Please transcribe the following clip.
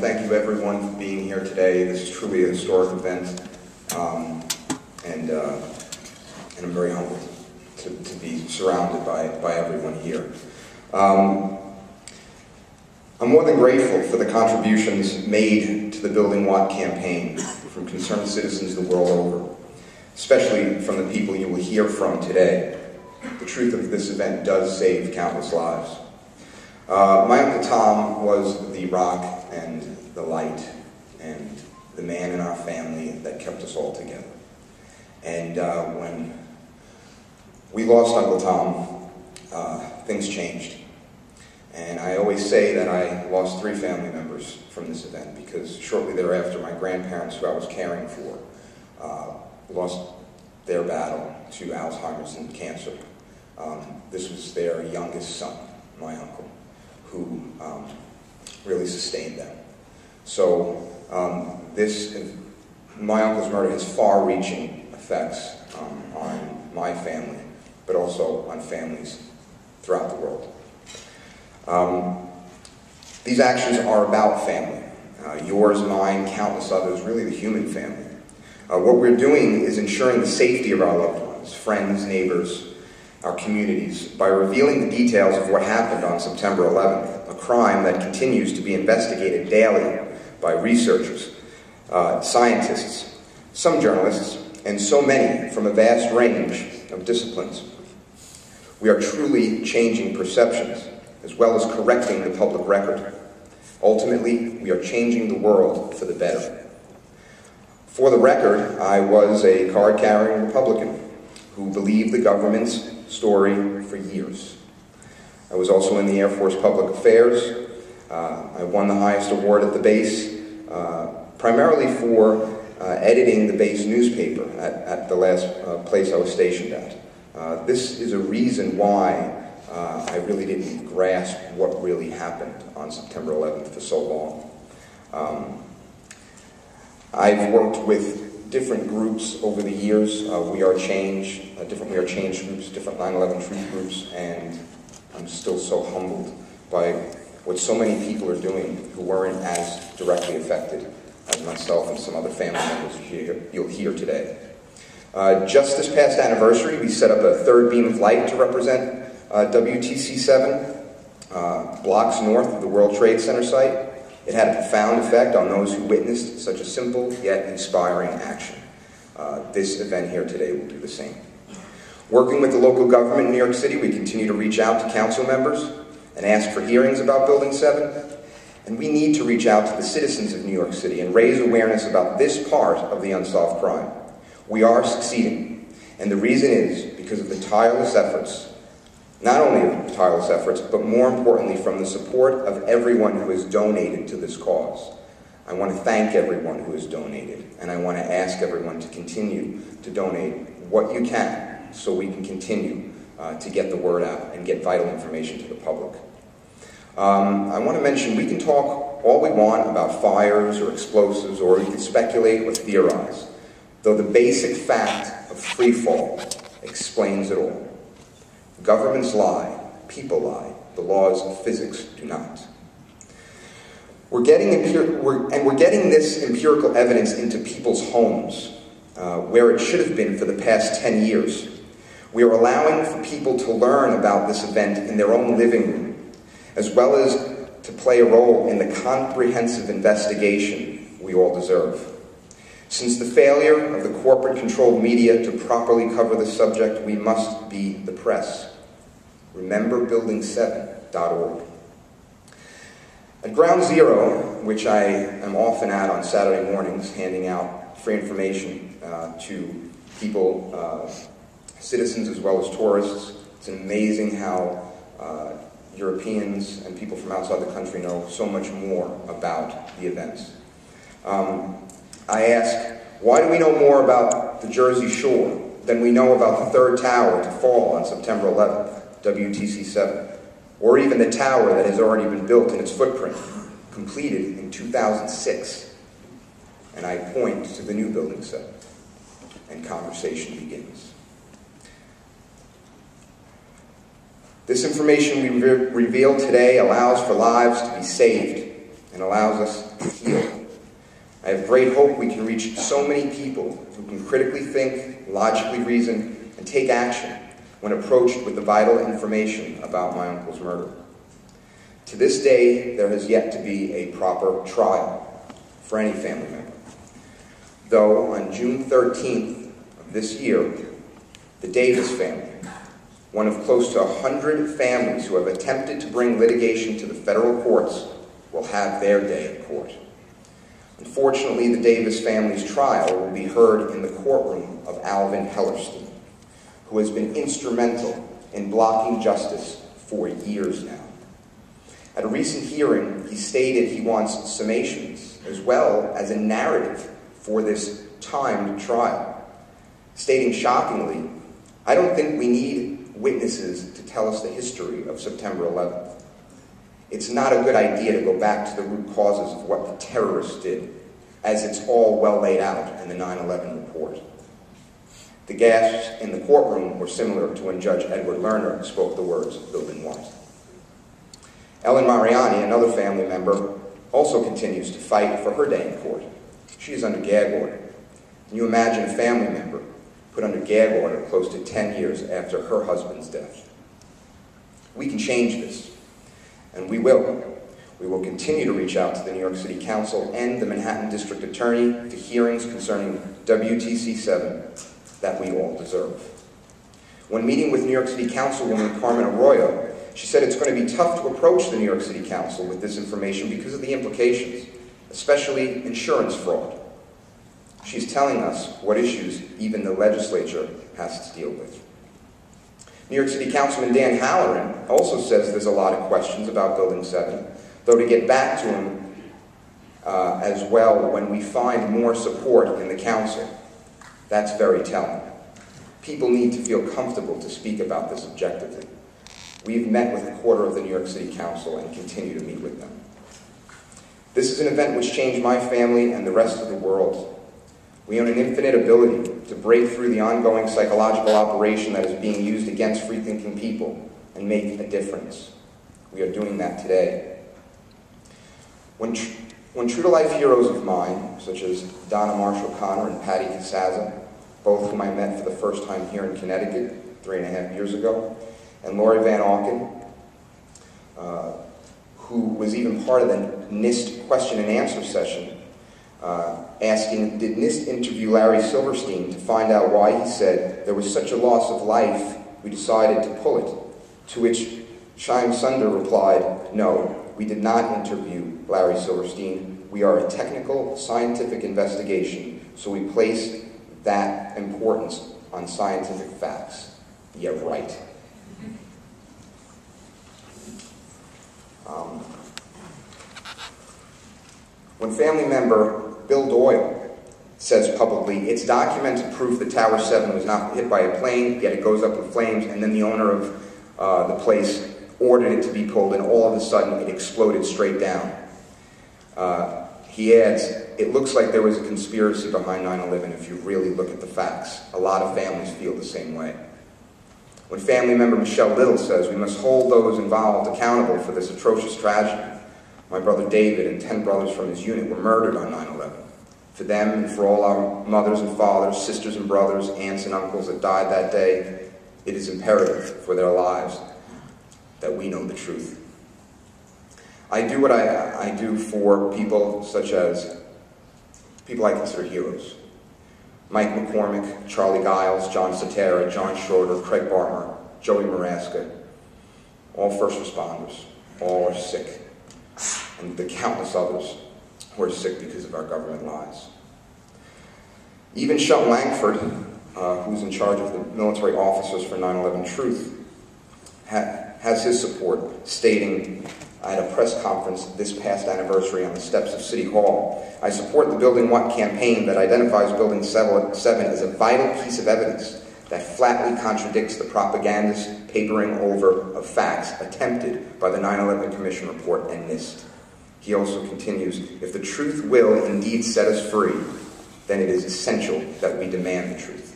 thank you everyone for being here today. This is truly a historic event, um, and, uh, and I'm very humbled to, to be surrounded by, by everyone here. Um, I'm more than grateful for the contributions made to the Building What campaign from concerned citizens the world over, especially from the people you will hear from today. The truth of this event does save countless lives. Uh, my Uncle Tom was the rock the light and the man in our family that kept us all together. And uh, when we lost Uncle Tom, uh, things changed. And I always say that I lost three family members from this event because shortly thereafter, my grandparents, who I was caring for, uh, lost their battle to Alzheimer's and cancer. Um, this was their youngest son, my uncle who um, really sustained them. So um, this, my uncle's murder has far-reaching effects um, on my family, but also on families throughout the world. Um, these actions are about family. Uh, yours, mine, countless others, really the human family. Uh, what we're doing is ensuring the safety of our loved ones, friends, neighbors, our communities by revealing the details of what happened on September 11th, a crime that continues to be investigated daily by researchers, uh, scientists, some journalists, and so many from a vast range of disciplines. We are truly changing perceptions as well as correcting the public record. Ultimately, we are changing the world for the better. For the record, I was a card carrying Republican who believed the government's story for years. I was also in the Air Force Public Affairs. Uh, I won the highest award at the base, uh, primarily for uh, editing the base newspaper at, at the last uh, place I was stationed at. This is a reason why I really didn't grasp what really happened on September 11th for so long. Um, I've worked with different groups over the years. Uh, we Are Change, uh, different We Are Change groups, different 9-11 truth groups, and I'm still so humbled by what so many people are doing who weren't as directly affected as myself and some other family members you'll hear today. Uh, just this past anniversary, we set up a third beam of light to represent uh, WTC 7, uh, blocks north of the World Trade Center site. It had a profound effect on those who witnessed such a simple yet inspiring action. Uh, this event here today will do the same. Working with the local government in New York City, we continue to reach out to council members and ask for hearings about Building 7. And we need to reach out to the citizens of New York City and raise awareness about this part of the unsolved crime. We are succeeding. And the reason is because of the tireless efforts not only of tireless efforts, but more importantly from the support of everyone who has donated to this cause. I want to thank everyone who has donated, and I want to ask everyone to continue to donate what you can so we can continue uh, to get the word out and get vital information to the public. Um, I want to mention we can talk all we want about fires or explosives, or we can speculate or theorize, though the basic fact of free fall explains it all. Governments lie, people lie, the laws of physics do not. We're getting, empir- we're, and we're getting this empirical evidence into people's homes, uh, where it should have been for the past 10 years. We are allowing for people to learn about this event in their own living room, as well as to play a role in the comprehensive investigation we all deserve. Since the failure of the corporate controlled media to properly cover the subject, we must be the press rememberbuilding7.org. At Ground Zero, which I am often at on Saturday mornings, handing out free information uh, to people, uh, citizens as well as tourists, it's amazing how uh, Europeans and people from outside the country know so much more about the events. Um, I ask, why do we know more about the Jersey Shore than we know about the third tower to fall on September 11th? WTC-7, or even the tower that has already been built in its footprint, completed in 2006. And I point to the new building site, and conversation begins. This information we re- reveal today allows for lives to be saved and allows us to heal. I have great hope we can reach so many people who can critically think, logically reason, and take action when approached with the vital information about my uncle's murder. To this day, there has yet to be a proper trial for any family member. Though on June 13th of this year, the Davis family, one of close to 100 families who have attempted to bring litigation to the federal courts, will have their day in court. Unfortunately, the Davis family's trial will be heard in the courtroom of Alvin Hellerstein, who has been instrumental in blocking justice for years now. At a recent hearing, he stated he wants summations as well as a narrative for this timed trial, stating shockingly, I don't think we need witnesses to tell us the history of September 11th. It's not a good idea to go back to the root causes of what the terrorists did, as it's all well laid out in the 9 11 report. The gasps in the courtroom were similar to when Judge Edward Lehner spoke the words Building White. Ellen Mariani, another family member, also continues to fight for her day in court. She is under gag order. Can you imagine a family member put under gag order close to 10 years after her husband's death? We can change this, and we will. We will continue to reach out to the New York City Council and the Manhattan District Attorney for hearings concerning WTC 7 that we all deserve. When meeting with New York City Councilwoman Carmen Arroyo, she said it's going to be tough to approach the New York City Council with this information because of the implications, especially insurance fraud. She's telling us what issues even the legislature has to deal with. New York City Councilman Dan Halloran also says there's a lot of questions about Building 7, though to get back to him uh, as well when we find more support in the council. That's very telling. People need to feel comfortable to speak about this objectively. We've met with a quarter of the New York City Council and continue to meet with them. This is an event which changed my family and the rest of the world. We own an infinite ability to break through the ongoing psychological operation that is being used against free thinking people and make a difference. We are doing that today. When, tr- when true to life heroes of mine, such as Donna Marsh O'Connor and Patty Casazza, both whom I met for the first time here in Connecticut three and a half years ago, and Laurie Van Auken, uh, who was even part of the NIST question and answer session, uh, asking, did NIST interview Larry Silverstein to find out why he said there was such a loss of life, we decided to pull it? To which Shyam Sunder replied, no, we did not interview Larry Silverstein. We are a technical, scientific investigation, so we place that importance on scientific facts. Yeah, right. Um, when family member Bill Doyle says publicly, it's documented proof that Tower 7 was not hit by a plane, yet it goes up in flames, and then the owner of uh, the place ordered it to be pulled, and all of a sudden it exploded straight down. Uh, he adds, it looks like there was a conspiracy behind 9 11 if you really look at the facts. A lot of families feel the same way. When family member Michelle Little says we must hold those involved accountable for this atrocious tragedy, my brother David and 10 brothers from his unit were murdered on 9 11. For them and for all our mothers and fathers, sisters and brothers, aunts and uncles that died that day, it is imperative for their lives that we know the truth. I do what I, I do for people such as people I consider heroes. Mike McCormick, Charlie Giles, John Satara, John Schroeder, Craig Barmer, Joey Maraska, all first responders, all are sick, and the countless others who are sick because of our government lies. Even Shelton Lankford, uh, who's in charge of the military officers for 9-11 Truth, ha- has his support, stating at a press conference this past anniversary on the steps of City Hall. I support the Building What campaign that identifies Building 7 as a vital piece of evidence that flatly contradicts the propagandist papering over of facts attempted by the 9 11 Commission report and NIST. He also continues if the truth will indeed set us free, then it is essential that we demand the truth.